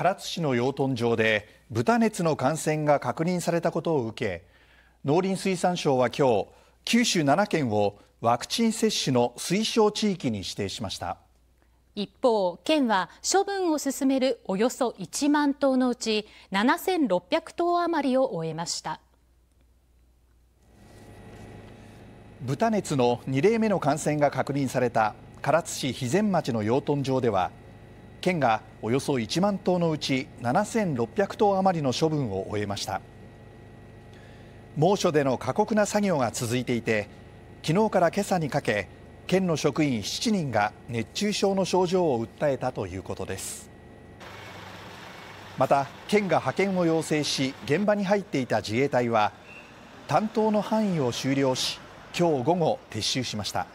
唐津市の養豚場で豚熱の感染が確認されたことを受け農林水産省は今日九州7県をワクチン接種の推奨地域に指定しました。一方県は処分を進めるおよそ1万頭のうち7600頭余りを終えました。豚熱の2例目の感染が確認された唐津市肥前町の養豚場では県がおよそ1万頭のうち7600頭余りの処分を終えました。猛暑での過酷な作業が続いていて昨日から今朝にかけ県の職員7人が熱中症の症状を訴えたということです。また県が派遣を要請し現場に入っていた自衛隊は担当の範囲を終了し今日午後撤収しました。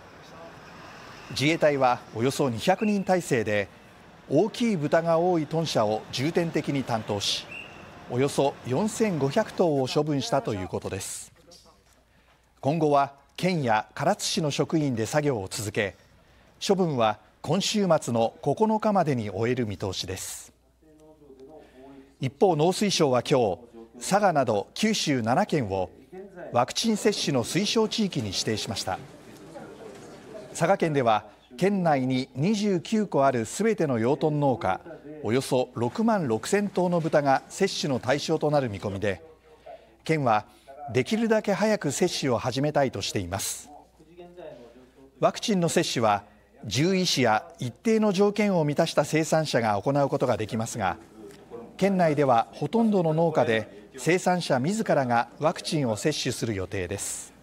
自衛隊はおよそ200人体制で大きい豚が多い豚舎を重点的に担当しおよそ4500頭を処分したということです。今後は県や唐津市の職員で作業を続け処分は今週末の9日までに終える見通しです。一方農水省は今日佐賀など九州7県をワクチン接種の推奨地域に指定しました。佐賀県では県内に29個あるすべての養豚農家およそ6万6000頭の豚が接種の対象となる見込みで県はできるだけ早く接種を始めたいとしています。ワクチンの接種は獣医師や一定の条件を満たした生産者が行うことができますが県内ではほとんどの農家で生産者自らがワクチンを接種する予定です。